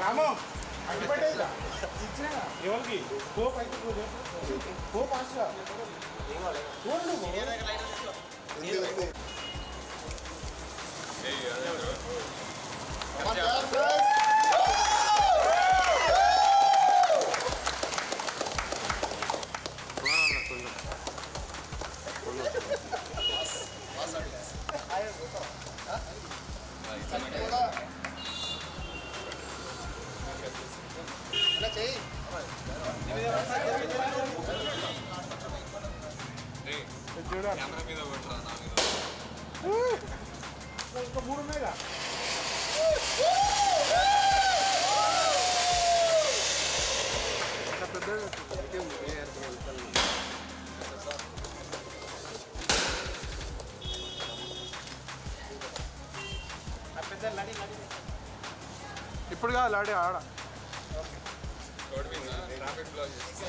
రామం అడ్డుపడేదా ఎవరికి కోప్ అయితే కోప్ ఆశ చూడు కెమెరా మీద కొట్టరా నా మీద ఇంకా మూడు ఉన్నాయిగా ఇప్పుడు కాదు ఆడి ఆడ రోడ్ మీద ట్రాఫిక్ బ్లాక్ చేసి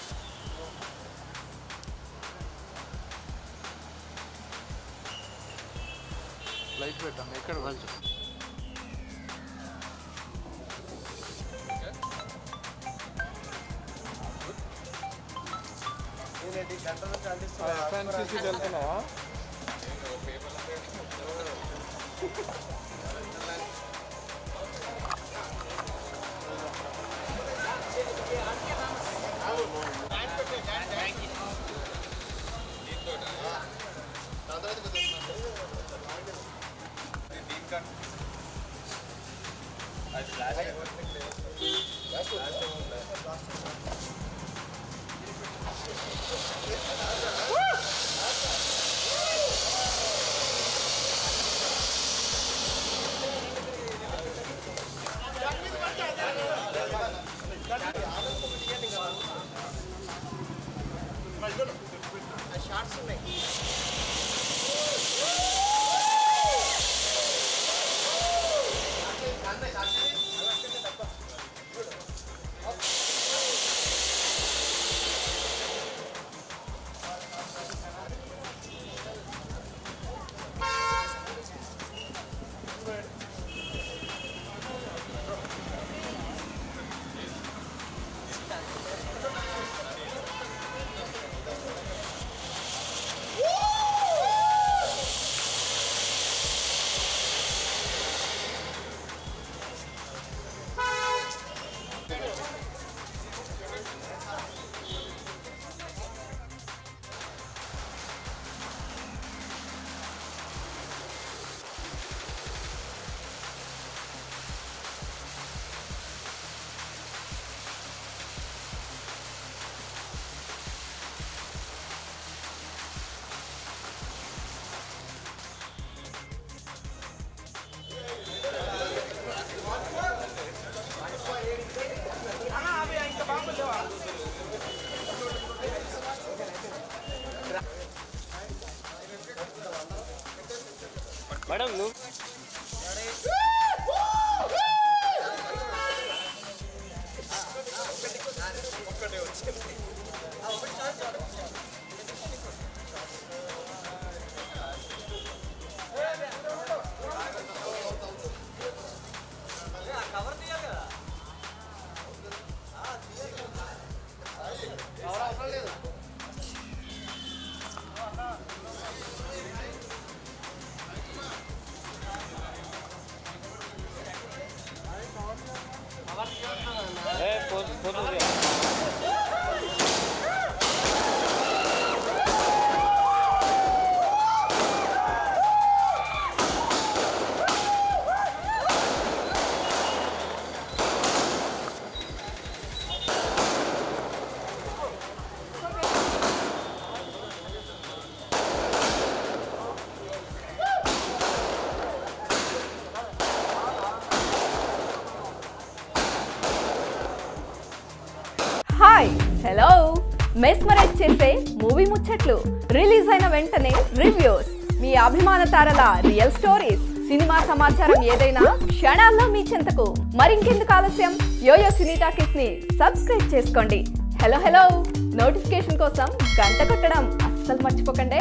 లైట్ పెట్టండి ఎక్కడ కొంచెం ఎఫ్ఎన్సీసీ వెళ్తున్నావా మేడం నువ్వు 룩 mesmerize చేసే మూవీ ముచ్చట్లు. రిలీజ్ అయిన వెంటనే రివ్యూస్. మీ అభిమాన తారల రియల్ స్టోరీస్ సినిమా సమాచారం ఏదైనా క్షణాల్లో మీ చెంతకు. మరింకెందుకు ఆలస్యం? యోయో సినీ టాకీస్ని సబ్స్క్రైబ్ చేసుకోండి. Hello hello! నోటిఫికేషన్ కోసం గంట కొట్టడం అస్సలు మర్చిపోకండి.